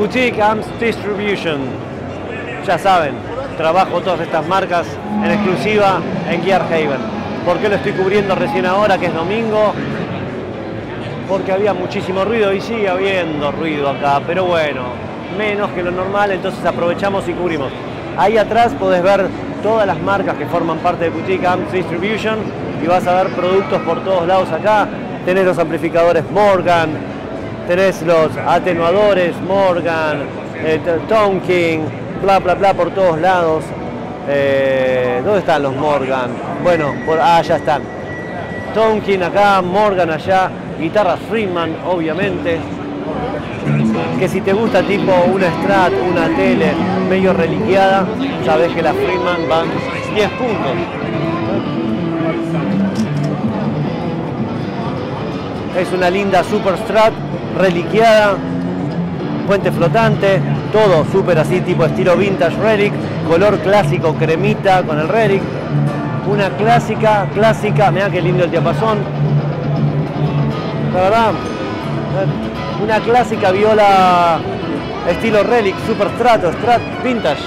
Boutique Amps Distribution. Ya saben, trabajo todas estas marcas en exclusiva en Gear Haven. ¿Por qué lo estoy cubriendo recién ahora, que es domingo? Porque había muchísimo ruido y sigue habiendo ruido acá, pero bueno, menos que lo normal, entonces aprovechamos y cubrimos. Ahí atrás podés ver todas las marcas que forman parte de Boutique Amps Distribution y vas a ver productos por todos lados acá. Tenés los amplificadores Morgan, tenés los atenuadores Morgan, eh, Tonking, bla bla bla por todos lados. Eh, ¿Dónde están los Morgan? Bueno, por ah, ya están. Tonkin acá, Morgan allá, guitarras Freeman, obviamente. Que si te gusta tipo una Strat, una tele medio reliquiada, sabes que las Freeman van 10 puntos. Es una linda Super Strat reliquiada, puente flotante, todo súper así tipo estilo vintage relic, color clásico cremita con el relic, una clásica, clásica, mira qué lindo el diapasón, la verdad, una clásica viola estilo relic, super strato, strat, vintage.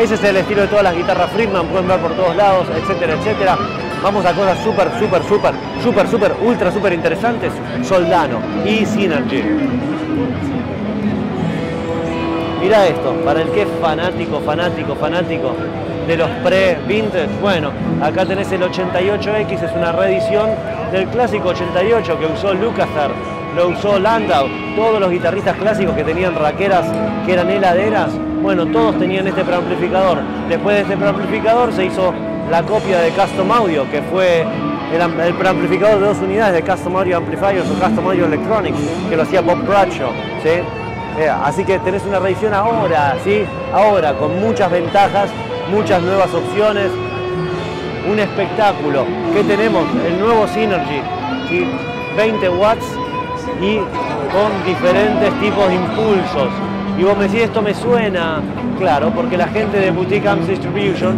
Ese es el estilo de todas las guitarras Friedman, pueden ver por todos lados, etcétera, etcétera. Vamos a cosas súper, súper, súper, súper, súper, ultra, súper interesantes. Soldano y Synergy. Mira esto, para el que es fanático, fanático, fanático de los pre-vintage, bueno, acá tenés el 88X, es una reedición del clásico 88 que usó Lukather, lo usó Landau, todos los guitarristas clásicos que tenían raqueras que eran heladeras, bueno, todos tenían este preamplificador. Después de este preamplificador se hizo la copia de Custom Audio, que fue el, preamplificador de dos unidades de Custom Audio Amplifiers o Custom Audio Electronics, que lo hacía Bob. ¿sí? Eh, así que tenés una revisión ahora, ¿sí? ahora, con muchas ventajas, muchas nuevas opciones, un espectáculo. ¿Qué tenemos? El nuevo Synergy, 20 watts y con diferentes tipos de impulsos. Y vos me decís, esto me suena, claro, porque la gente de Boutique Amps Distribution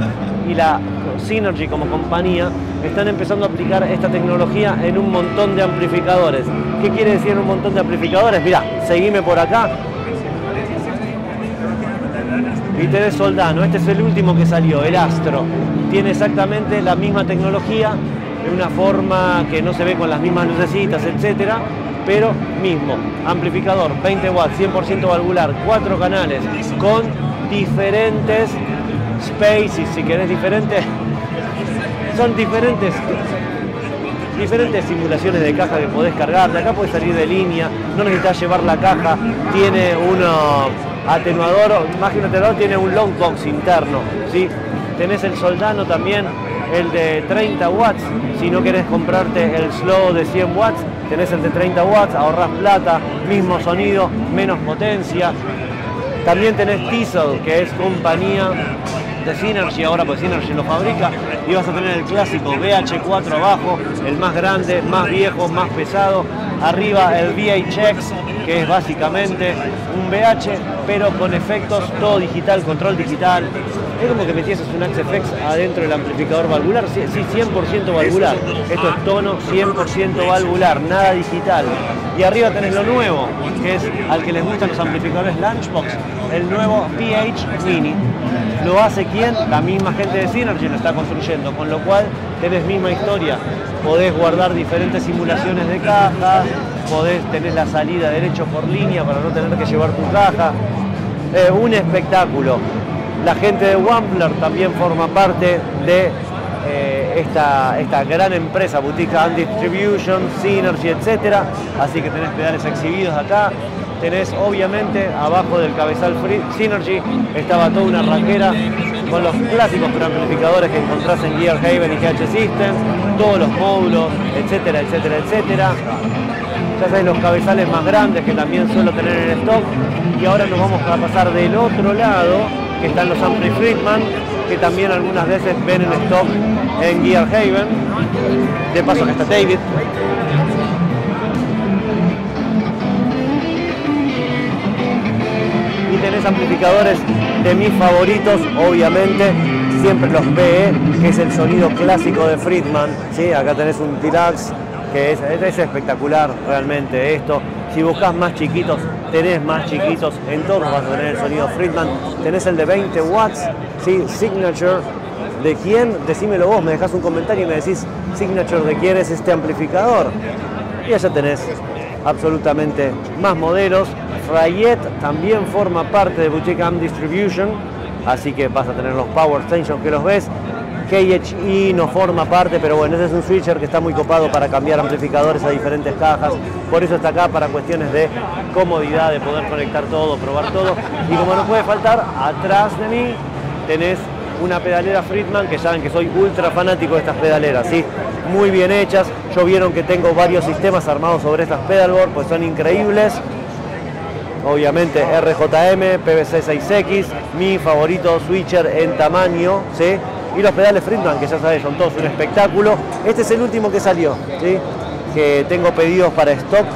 y la Synergy como compañía están empezando a aplicar esta tecnología en un montón de amplificadores. ¿Qué quiere decir un montón de amplificadores? Mira, seguime por acá. Y tenés Soldano, este es el último que salió, el Astro. Tiene exactamente la misma tecnología, de una forma que no se ve con las mismas lucecitas, etcétera, pero mismo. Amplificador, 20 watts, 100% valvular, cuatro canales, con diferentes spaces, si querés diferentes, son diferentes diferentes simulaciones de caja que podés cargar, de acá podés salir de línea, no necesitas llevar la caja, tiene un atenuador, más que un atenuador, tiene un long box interno, ¿sí? tenés el soldano también, el de 30 watts, si no querés comprarte el slow de 100 watts, tenés el de 30 watts, ahorras plata, mismo sonido, menos potencia. También tenés Diesel, que es compañía de Synergy, ahora pues Synergy lo fabrica, y vas a tener el clásico VH4 abajo, el más grande, más viejo, más pesado, arriba el VHX, que es básicamente un VH, pero con efectos todo digital, control digital. Es como que metieses un HFX adentro del amplificador valvular, sí, 100% valvular. Esto es tono 100% valvular, nada digital. Y arriba tenés lo nuevo, que es al que les gustan los amplificadores Lunchbox, el nuevo PH Mini. ¿Lo hace quién? La misma gente de Synergy lo está construyendo, con lo cual tenés misma historia. Podés guardar diferentes simulaciones de caja, podés tener la salida derecho por línea para no tener que llevar tu caja. Un espectáculo. La gente de Wampler también forma parte de eh, esta, esta gran empresa, Boutique and Distribution, Synergy, etc. Así que tenés pedales exhibidos acá. Tenés obviamente abajo del cabezal Free Synergy estaba toda una raquera con los clásicos preamplificadores que encontrás en Gear Haven y GH Systems, todos los módulos, etcétera, etcétera, etcétera. Ya sabes los cabezales más grandes que también suelo tener en stock. Y ahora nos vamos a pasar del otro lado, que están los Ampli Friedman, que también algunas veces ven en stock en Gear Haven. De paso que está David. Amplificadores de mis favoritos, obviamente, siempre los PE, que es el sonido clásico de Friedman. ¿sí? Acá tenés un Tilax, que es, es, espectacular realmente esto. Si buscas más chiquitos, tenés más chiquitos. En todos vas a tener el sonido Friedman. Tenés el de 20 watts, ¿sí? Signature. ¿De quién? Decímelo vos, me dejas un comentario y me decís Signature de quién es este amplificador. Y allá tenés absolutamente más modelos. Frayet también forma parte de Boutique Distribution, así que vas a tener los Power Station que los ves. KHE no forma parte, pero bueno, ese es un switcher que está muy copado para cambiar amplificadores a diferentes cajas. Por eso está acá para cuestiones de comodidad, de poder conectar todo, probar todo. Y como no puede faltar, atrás de mí tenés una pedalera Friedman, que saben que soy ultra fanático de estas pedaleras, ¿sí? muy bien hechas. Yo vieron que tengo varios sistemas armados sobre estas pedalboard, pues son increíbles. Obviamente RJM, PVC 6X, mi favorito switcher en tamaño, ¿sí? Y los pedales Friedman, que ya sabes, son todos un espectáculo. Este es el último que salió, ¿sí? Que tengo pedidos para stock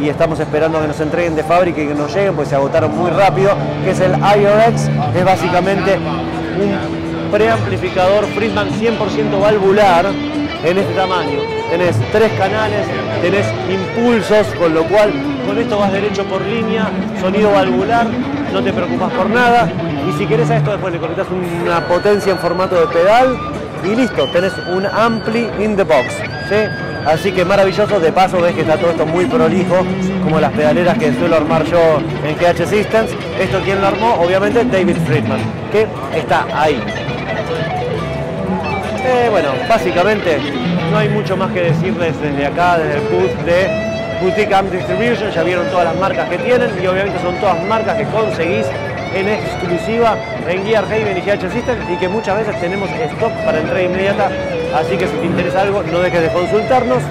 y estamos esperando que nos entreguen de fábrica y que nos lleguen, pues se agotaron muy rápido, que es el IRX, es básicamente un preamplificador Friedman 100% valvular en este tamaño. Tenés tres canales, tenés impulsos, con lo cual con esto vas derecho por línea, sonido valvular, no te preocupas por nada. Y si querés a esto después le conectas una potencia en formato de pedal y listo, tenés un ampli in the box. ¿sí? Así que maravilloso, de paso ves que está todo esto muy prolijo, como las pedaleras que suelo armar yo en GH Systems. Esto quien lo armó, obviamente David Friedman, que está ahí. Eh, bueno, básicamente no hay mucho más que decirles desde acá, desde el booth de Boutique Amp Distribution, ya vieron todas las marcas que tienen y obviamente son todas marcas que conseguís en exclusiva en Gear Haven y GH Systems y que muchas veces tenemos stock para entrega inmediata, así que si te interesa algo no dejes de consultarnos.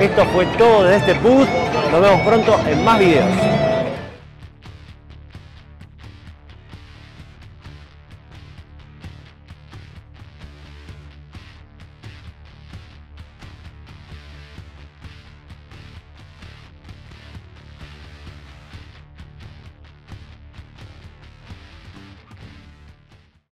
Esto fue todo de este booth, nos vemos pronto en más videos.